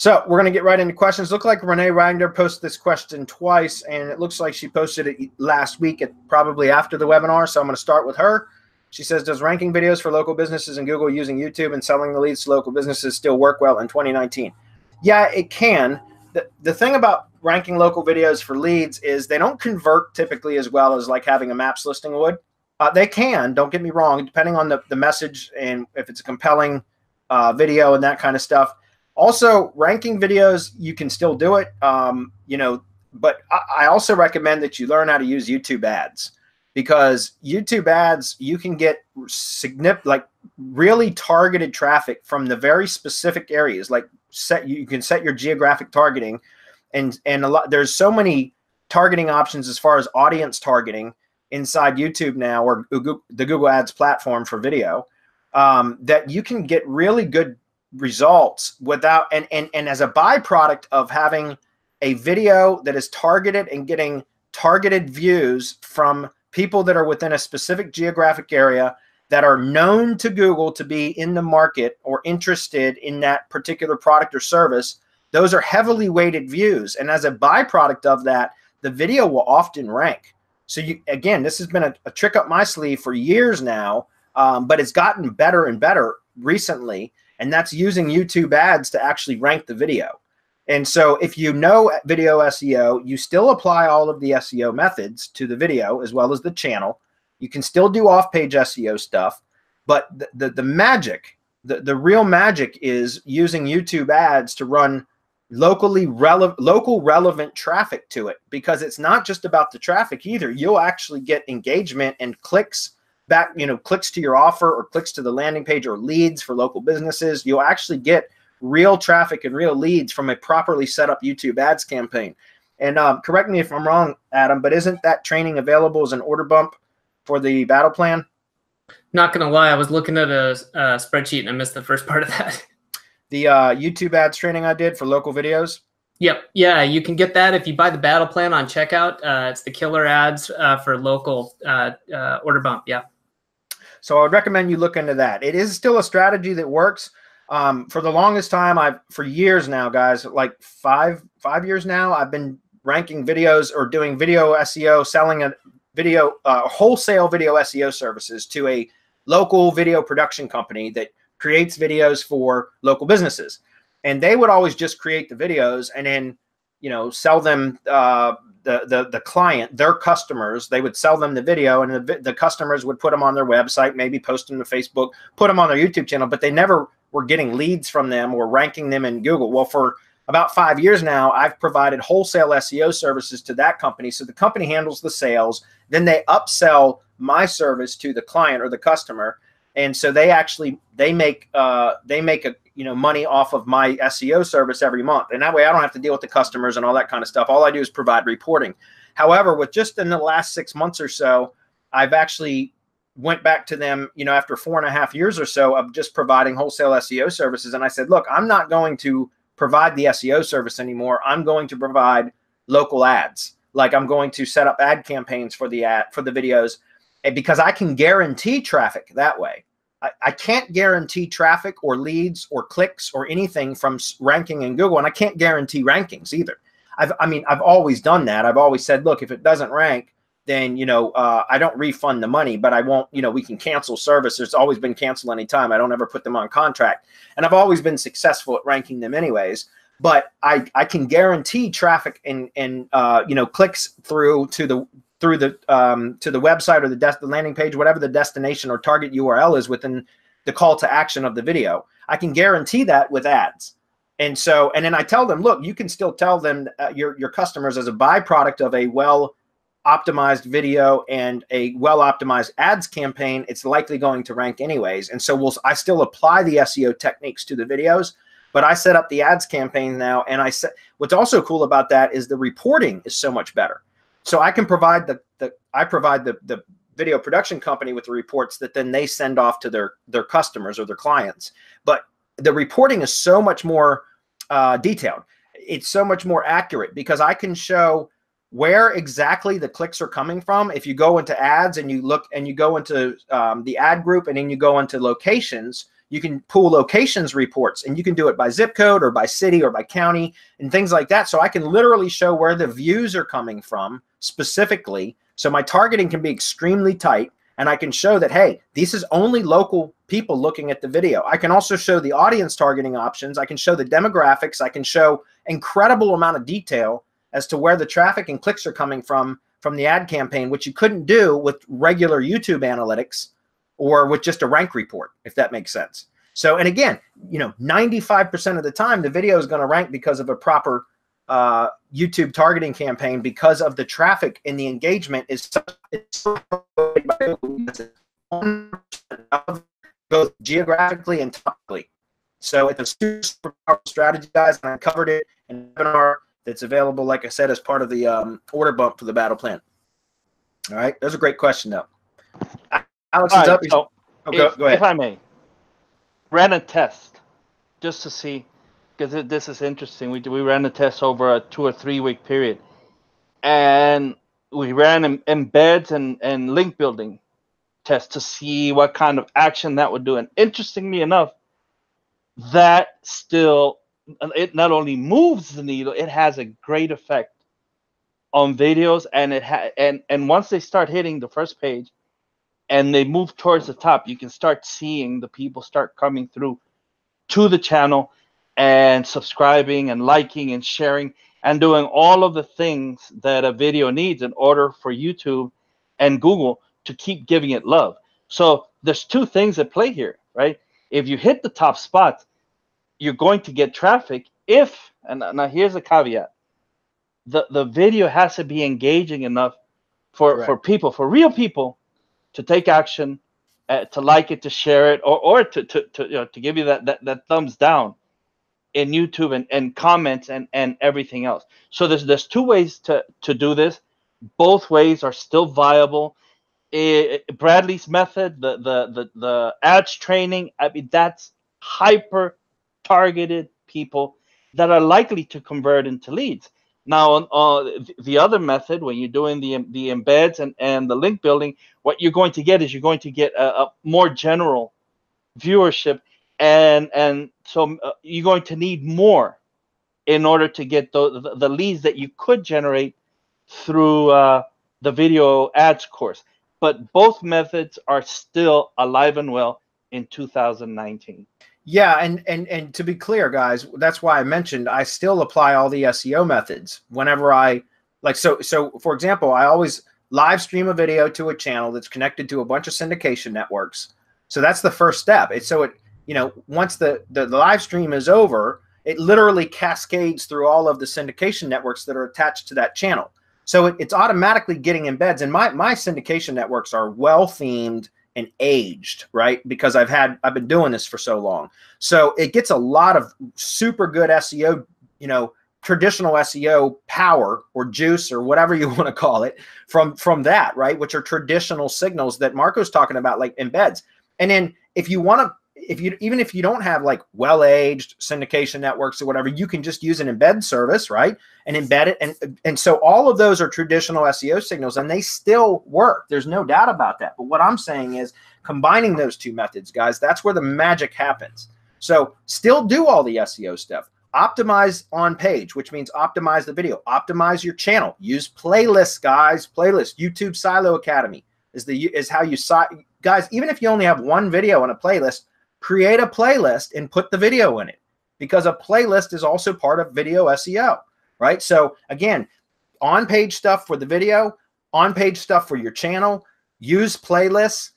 So we're going to get right into questions. Look like Renee Wagner posted this question twice, and it looks like she posted it last week, at probably after the webinar. So I'm going to start with her. She says, "Does ranking videos for local businesses in Google using YouTube and selling the leads to local businesses still work well in 2019?" Yeah, it can. The, the thing about ranking local videos for leads is they don't convert typically as well as like having a maps listing would. Uh, they can, don't get me wrong, depending on the, the message and if it's a compelling uh, video and that kind of stuff also, ranking videos, you can still do it. Um, you know, but I, I also recommend that you learn how to use YouTube ads because YouTube ads, you can get significant, like really targeted traffic from the very specific areas. Like set, you can set your geographic targeting, and and a lot. There's so many targeting options as far as audience targeting inside YouTube now, or the Google Ads platform for video, um, that you can get really good results without and and and as a byproduct of having a video that is targeted and getting targeted views from people that are within a specific geographic area that are known to Google to be in the market or interested in that particular product or service, those are heavily weighted views. And as a byproduct of that, the video will often rank. So you again, this has been a, a trick up my sleeve for years now, um, but it's gotten better and better recently and that's using YouTube ads to actually rank the video. And so if you know video SEO, you still apply all of the SEO methods to the video as well as the channel. You can still do off-page SEO stuff, but the, the, the magic, the, the real magic is using YouTube ads to run locally relevant local relevant traffic to it because it's not just about the traffic either. You'll actually get engagement and clicks back, you know, clicks to your offer or clicks to the landing page or leads for local businesses, you'll actually get real traffic and real leads from a properly set up YouTube ads campaign. And um, correct me if I'm wrong, Adam, but isn't that training available as an order bump for the battle plan? Not gonna lie, I was looking at a, a spreadsheet and I missed the first part of that. The uh, YouTube ads training I did for local videos. Yep. Yeah, you can get that if you buy the battle plan on checkout. Uh, it's the killer ads uh, for local uh, uh order bump. Yeah. So I would recommend you look into that. It is still a strategy that works. Um, for the longest time, I've for years now, guys, like five five years now, I've been ranking videos or doing video SEO, selling a video uh, wholesale video SEO services to a local video production company that creates videos for local businesses. And they would always just create the videos and then, you know, sell them uh, the, the the client, their customers, they would sell them the video, and the, the customers would put them on their website, maybe post them to Facebook, put them on their YouTube channel, but they never were getting leads from them or ranking them in Google. Well, for about five years now, I've provided wholesale SEO services to that company. So the company handles the sales, then they upsell my service to the client or the customer, and so they actually they make uh, they make a you know money off of my SEO service every month, and that way I don't have to deal with the customers and all that kind of stuff. All I do is provide reporting. However, with just in the last six months or so, I've actually went back to them, you know, after four and a half years or so of just providing wholesale SEO services, and I said, look, I'm not going to provide the SEO service anymore. I'm going to provide local ads. Like I'm going to set up ad campaigns for the ad for the videos eh, because I can guarantee traffic that way. I, I can't guarantee traffic or leads or clicks or anything from ranking in Google, and I can't guarantee rankings either. I've, I mean, I've always done that. I've always said, look, if it doesn't rank, then you know uh, I don't refund the money, but I won't. You know, we can cancel service. There's always been cancel anytime. I don't ever put them on contract, and I've always been successful at ranking them anyways. But I I can guarantee traffic and and uh, you know clicks through to the through the um, to the website or the, des- the landing page, whatever the destination or target URL is within the call to action of the video. I can guarantee that with ads. And so, and then I tell them, look, you can still tell them uh, your your customers as a byproduct of a well optimized video and a well optimized ads campaign, it's likely going to rank anyways. And so we'll I still apply the SEO techniques to the videos, but I set up the ads campaign now. And I set what's also cool about that is the reporting is so much better. So I can provide the the I provide the the video production company with the reports that then they send off to their their customers or their clients. But the reporting is so much more uh, detailed. It's so much more accurate because I can show where exactly the clicks are coming from. If you go into ads and you look and you go into um, the ad group and then you go into locations, you can pull locations reports and you can do it by zip code or by city or by county and things like that. So I can literally show where the views are coming from specifically. So my targeting can be extremely tight and I can show that, hey, this is only local people looking at the video. I can also show the audience targeting options. I can show the demographics. I can show incredible amount of detail as to where the traffic and clicks are coming from from the ad campaign, which you couldn't do with regular YouTube analytics or with just a rank report, if that makes sense. So, and again, you know, 95% of the time, the video is going to rank because of a proper uh, YouTube targeting campaign because of the traffic and the engagement is both geographically and topically. So it's a super powerful strategy, guys, and I covered it in a webinar that's available, like I said, as part of the um, order bump for the battle plan. All right, that's a great question, though. Alex is up. So oh, go, if, go ahead. If I may, ran a test just to see because this is interesting. We we ran a test over a two or three week period, and we ran embeds and and link building tests to see what kind of action that would do. And interestingly enough, that still it not only moves the needle, it has a great effect on videos, and it ha- and and once they start hitting the first page, and they move towards the top, you can start seeing the people start coming through to the channel and subscribing and liking and sharing and doing all of the things that a video needs in order for YouTube and Google to keep giving it love. So there's two things at play here, right? If you hit the top spot, you're going to get traffic if and now here's a caveat. The the video has to be engaging enough for for people, for real people to take action, uh, to like it, to share it or or to to to, you know, to give you that, that that thumbs down in YouTube and, and comments and, and everything else. So there's there's two ways to, to do this. Both ways are still viable. It, Bradley's method, the, the the the ads training, I mean that's hyper targeted people that are likely to convert into leads. Now, uh, the other method, when you're doing the the embeds and, and the link building, what you're going to get is you're going to get a, a more general viewership and and so uh, you're going to need more in order to get the, the, the leads that you could generate through uh, the video ads course. But both methods are still alive and well in 2019. Yeah, and and and to be clear, guys, that's why I mentioned I still apply all the SEO methods whenever I like. So so for example, I always live stream a video to a channel that's connected to a bunch of syndication networks. So that's the first step. It's so it you know, once the, the, live stream is over, it literally cascades through all of the syndication networks that are attached to that channel. So it, it's automatically getting embeds. And my, my syndication networks are well themed and aged, right? Because I've had I've been doing this for so long. So it gets a lot of super good SEO, you know, traditional SEO power or juice or whatever you want to call it from from that, right? Which are traditional signals that Marco's talking about, like embeds. And then if you want to if you even if you don't have like well-aged syndication networks or whatever, you can just use an embed service, right? And embed it. And and so all of those are traditional SEO signals and they still work. There's no doubt about that. But what I'm saying is combining those two methods, guys, that's where the magic happens. So still do all the SEO stuff. Optimize on page, which means optimize the video, optimize your channel, use playlists, guys. Playlist, YouTube Silo Academy is the is how you guys, even if you only have one video in a playlist, create a playlist and put the video in it because a playlist is also part of video SEO, right? So again, on page stuff for the video, on page stuff for your channel, use playlists,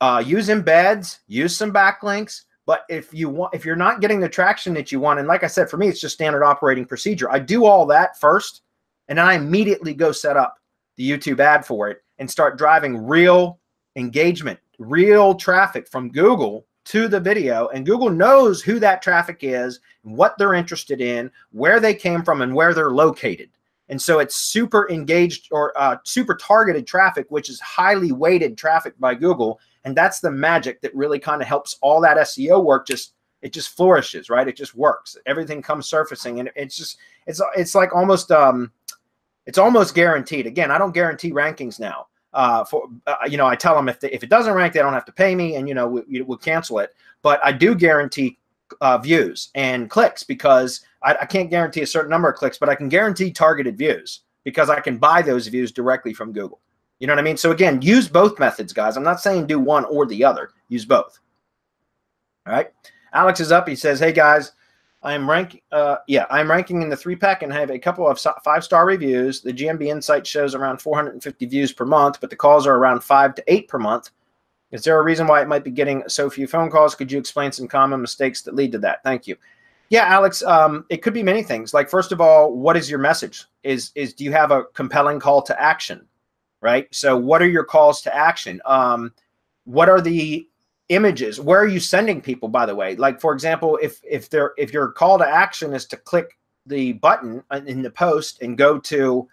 uh, use embeds, use some backlinks. But if you want, if you're not getting the traction that you want, and like I said, for me, it's just standard operating procedure. I do all that first, and then I immediately go set up the YouTube ad for it and start driving real engagement, real traffic from Google to the video and Google knows who that traffic is, what they're interested in, where they came from and where they're located. And so it's super engaged or uh, super targeted traffic, which is highly weighted traffic by Google. And that's the magic that really kind of helps all that SEO work just it just flourishes, right? It just works. Everything comes surfacing and it's just it's it's like almost um it's almost guaranteed. Again, I don't guarantee rankings now uh, for uh, you know I tell them if if it doesn't rank they don't have to pay me and you know we, we'll cancel it but I do guarantee uh, views and clicks because I, I can't guarantee a certain number of clicks, but I can guarantee targeted views because I can buy those views directly from Google. You know what I mean? So again, use both methods, guys. I'm not saying do one or the other. Use both. All right. Alex is up. He says, "Hey guys, I am ranking. Uh, yeah, I'm ranking in the three pack and have a couple of five star reviews. The GMB Insight shows around 450 views per month, but the calls are around five to eight per month. Is there a reason why it might be getting so few phone calls? Could you explain some common mistakes that lead to that? Thank you." Yeah, Alex. Um, it could be many things. Like first of all, what is your message? Is is do you have a compelling call to action? Right. So what are your calls to action? Um, what are the images. Where are you sending people by the way? Like for example if if there if your call to action is to click the button in the post and go to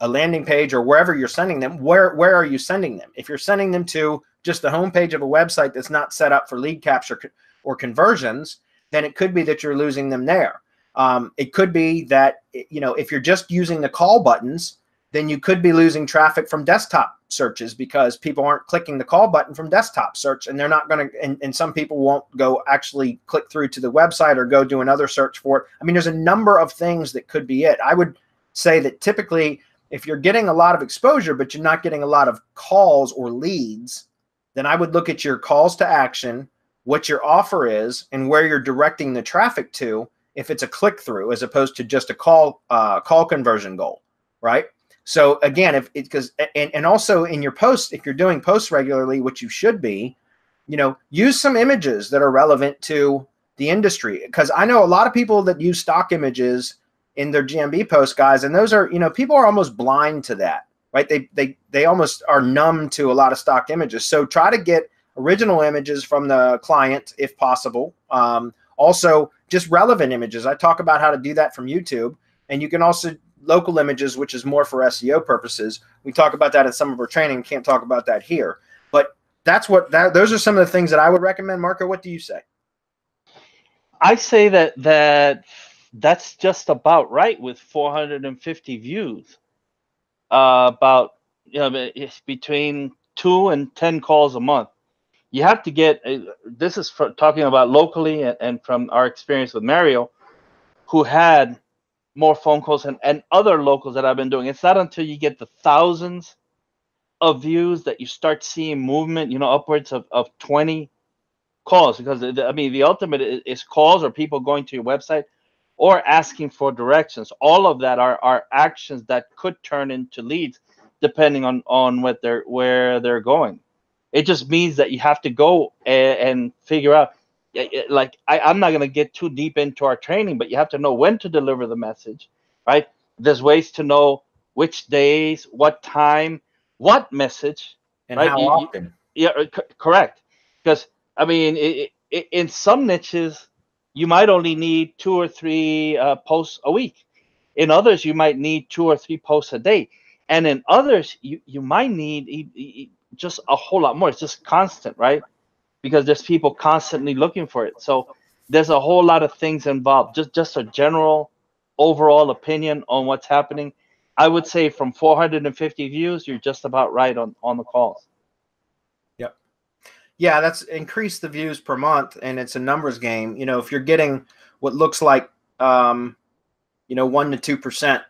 a landing page or wherever you're sending them where where are you sending them? If you're sending them to just the homepage of a website that's not set up for lead capture or conversions then it could be that you're losing them there. Um, it could be that you know if you're just using the call buttons then you could be losing traffic from desktop searches because people aren't clicking the call button from desktop search and they're not going to and, and some people won't go actually click through to the website or go do another search for it. I mean there's a number of things that could be it. I would say that typically if you're getting a lot of exposure but you're not getting a lot of calls or leads then i would look at your calls to action what your offer is and where you're directing the traffic to if it's a click through as opposed to just a call uh, call conversion goal right so again, if it because and, and also in your posts, if you're doing posts regularly, which you should be, you know, use some images that are relevant to the industry. Because I know a lot of people that use stock images in their GMB posts, guys, and those are, you know, people are almost blind to that, right? They they they almost are numb to a lot of stock images. So try to get original images from the client if possible. Um, also, just relevant images. I talk about how to do that from YouTube, and you can also local images, which is more for SEO purposes. We talk about that in some of our training. Can't talk about that here, but that's what that. Those are some of the things that I would recommend. Marco, what do you say? I say that that that's just about right with 450 views. Uh, about you know it's between two and ten calls a month. You have to get. Uh, this is for talking about locally and, and from our experience with Mario, who had more phone calls and, and other locals that I've been doing. It's not until you get the thousands of views that you start seeing movement, you know, upwards of, of 20 calls. Because, I mean, the ultimate is, calls or people going to your website or asking for directions. All of that are, are actions that could turn into leads depending on, on what they're, where they're going. It just means that you have to go and figure out like I, I'm not going to get too deep into our training, but you have to know when to deliver the message, right? There's ways to know which days, what time, what message, and right? how you, often. Yeah, uh, c- correct. Because I mean, it, it, in some niches, you might only need two or three uh, posts a week. In others, you might need two or three posts a day, and in others, you you might need just a whole lot more. It's just constant, right? Because there's people constantly looking for it. So there's a whole lot of things involved. Just just a general overall opinion on what's happening. I would say from 450 views, you're just about right on on the calls. Yep. Yeah, that's increased the views per month, and it's a numbers game. You know, if you're getting what looks like, um, you know, one to two percent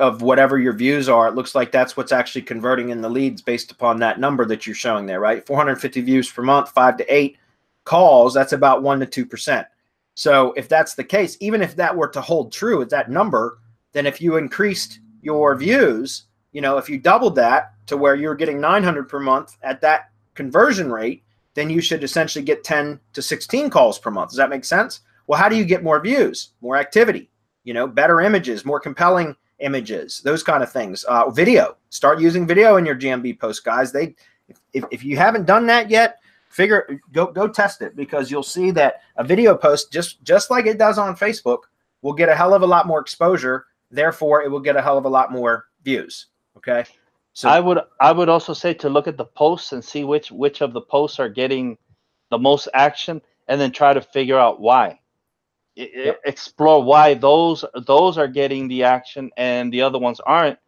of whatever your views are, it looks like that's what's actually converting in the leads based upon that number that you're showing there, right? 450 views per month, five to eight calls, that's about one to two percent. So if that's the case, even if that were to hold true at that number, then if you increased your views, you know, if you doubled that to where you're getting 900 per month at that conversion rate, then you should essentially get 10 to 16 calls per month. Does that make sense? Well, how do you get more views, more activity, you know, better images, more compelling images, those kind of things. Uh, video, start using video in your GMB post, guys. They, if, if you haven't done that yet, figure go go test it because you'll see that a video post just just like it does on Facebook will get a hell of a lot more exposure. Therefore, it will get a hell of a lot more views. Okay. So I would I would also say to look at the posts and see which which of the posts are getting the most action, and then try to figure out why yep. explore why those those are getting the action and the other ones aren't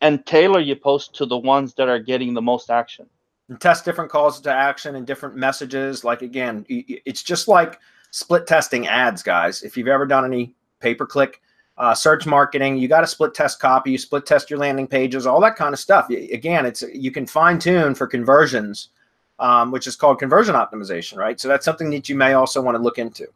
and tailor your post to the ones that are getting the most action and test different calls to action and different messages. Like again, it's just like split testing ads, guys. If you've ever done any pay per click uh, search marketing, you got to split test copy, you split test your landing pages, all that kind of stuff. Again, it's you can fine tune for conversions, um, which is called conversion optimization, right? So that's something that you may also want to look into.